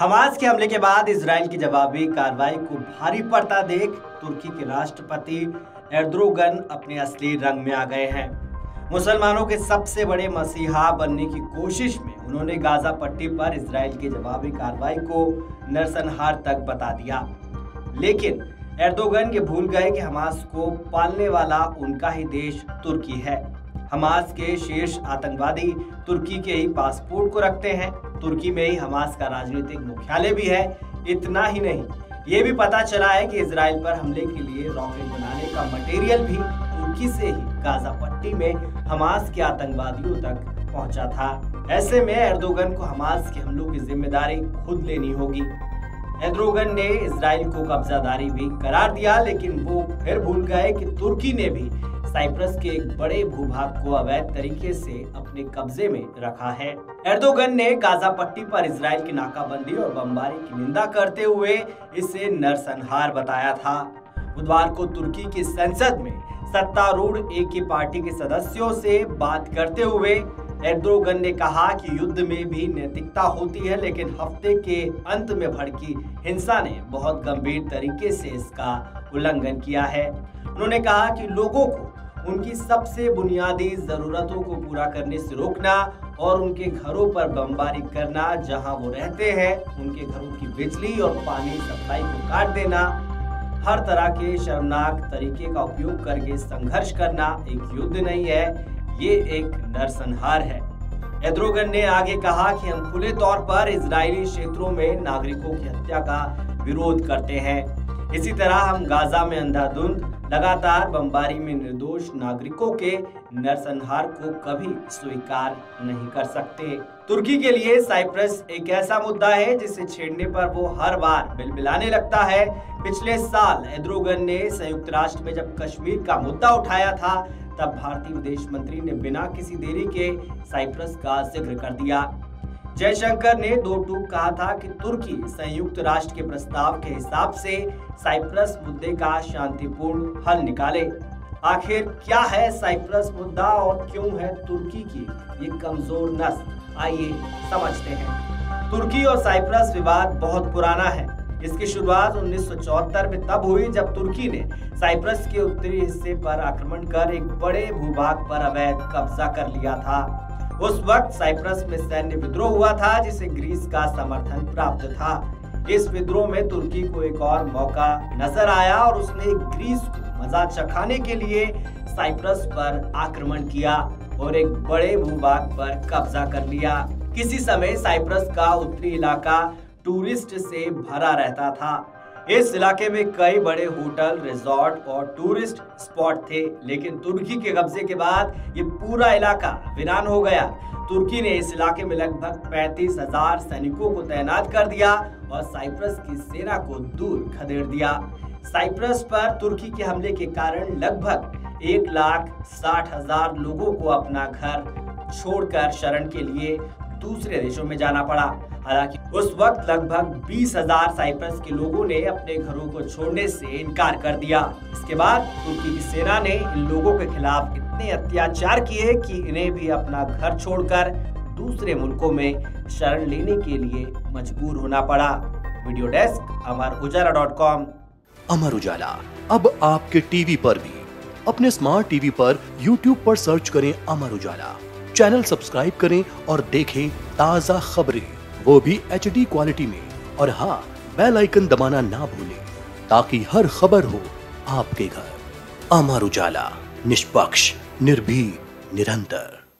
Hamas के हमले के बाद इसराइल की जवाबी कार्रवाई को भारी पड़ता देख तुर्की के राष्ट्रपति एर्द्रोगन अपने असली रंग में आ गए हैं। मुसलमानों के सबसे बड़े मसीहा बनने की कोशिश में उन्होंने गाजा पट्टी पर इसराइल की जवाबी कार्रवाई को नरसंहार तक बता दिया। लेकिन एर्दोगन ये भूल गए कि हमास को पालने वाला उनका ही देश तुर्की है। हमास के शीर्ष आतंकवादी तुर्की के ही पासपोर्ट को रखते हैं। तुर्की में ही हमास का राजनीतिक मुख्यालय भी है, इतना ही नहीं, ये भी पता चला है कि इसराइल पर हमले के लिए रॉकेट बनाने का मटेरियल भी तुर्की से ही गाजा पट्टी में हमास के आतंकवादियों तक पहुँचा था। ऐसे में एर्दोगन को हमास के हमलों की ज़िम्मेदारी खुद लेनी होगी। एर्दोगन ने इसराइल को कब्जादारी भी करार दिया, लेकिन वो फिर भूल गए कि तुर्की ने भी साइप्रस के एक बड़े भूभाग को अवैध तरीके से अपने कब्जे में रखा है। एर्दोगन ने गाजा पट्टी पर इसराइल की नाकाबंदी और बमबारी की निंदा करते हुए इसे नरसंहार बताया था। बुधवार को तुर्की की संसद में सत्तारूढ़ एक ही पार्टी के सदस्यों से बात करते हुए एर्दोगन ने कहा कि युद्ध में भी नैतिकता होती है, लेकिन हफ़्ते के अंत में भड़की हिंसा ने बहुत गंभीर तरीके से इसका उल्लंघन किया है। उन्होंने कहा कि लोगों को उनकी सबसे बुनियादी जरूरतों को पूरा करने से रोकना और उनके घरों पर बमबारी करना जहाँ वो रहते हैं, उनके घरों की बिजली और पानी सप्लाई को काट देना, हर तरह के शर्मनाक तरीके का उपयोग करके संघर्ष करना एक युद्ध नहीं है, ये एक नरसंहार है। एद्रोगन ने आगे कहा कि हम खुले तौर पर इजरायली क्षेत्रों में नागरिकों की हत्या का विरोध करते हैं। इसी तरह हम गाजा में अंधाधुंध, लगातार बमबारी में निर्दोष नागरिकों के नरसंहार को कभी स्वीकार नहीं कर सकते। तुर्की के लिए साइप्रस एक ऐसा मुद्दा है जिसे छेड़ने पर वो हर बार बिलबिलाने लगता है। पिछले साल एद्रोगन ने संयुक्त राष्ट्र में जब कश्मीर का मुद्दा उठाया था, तब भारतीय विदेश मंत्री ने बिना किसी देरी के साइप्रस का ज़िक्र कर दिया। जयशंकर ने दो टूक कहा था कि तुर्की संयुक्त राष्ट्र के प्रस्ताव के हिसाब से साइप्रस मुद्दे का शांतिपूर्ण हल निकाले। आखिर क्या है साइप्रस मुद्दा और क्यों है तुर्की की ये कमज़ोर नस आइए समझते हैं। तुर्की और साइप्रस विवाद बहुत पुराना है। इसकी शुरुआत 1974 में तब हुई जब तुर्की ने साइप्रस के उत्तरी हिस्से पर आक्रमण कर एक बड़े भूभाग पर अवैध कब्जा कर लिया था। उस वक्त साइप्रस में सैन्य विद्रोह हुआ था, जिसे ग्रीस का समर्थन प्राप्त था। इस विद्रोह में तुर्की को एक और मौका नज़र आया और उसने ग्रीस को मज़ा चखाने के लिए साइप्रस पर आक्रमण किया और एक बड़े भूभाग पर कब्जा कर लिया। किसी समय साइप्रस का उत्तरी इलाका टूरिस्ट से भरा रहता था। इस इलाके में कई बड़े होटल, रिजॉर्ट और टूरिस्ट स्पॉट थे, लेकिन तुर्की के कब्जे के बाद ये पूरा इलाका वीरान हो गया। तुर्की ने इस इलाके में लगभग पैंतीस हज़ार सैनिकों को तैनात कर दिया और साइप्रस की सेना को दूर खदेड़ दिया। साइप्रस पर तुर्की के हमले के कारण लगभग एक लाख साठ हज़ार लोगों को अपना घर छोड़कर शरण के लिए दूसरे देशों में जाना पड़ा। हालाँकि उस वक्त लगभग बीस हज़ार साइप्रस के लोगों ने अपने घरों को छोड़ने से इनकार कर दिया। इसके बाद तुर्की की सेना ने इन लोगों के खिलाफ इतने अत्याचार किए कि इन्हें भी अपना घर छोड़कर दूसरे मुल्कों में शरण लेने के लिए मजबूर होना पड़ा। Video desk Amar Ujala dot com. Amar Ujala, अब आपके टीवी पर भी। अपने स्मार्ट टीवी पर यूट्यूब पर सर्च करें अमर उजाला। चैनल सब्सक्राइब करें और देखें ताज़ा खबरें। वो भी एचडी क्वालिटी में। और हाँ बेल आइकन दबाना ना भूलें, ताकि हर खबर हो आपके घर। अमर उजाला, निष्पक्ष निर्भी निरंतर।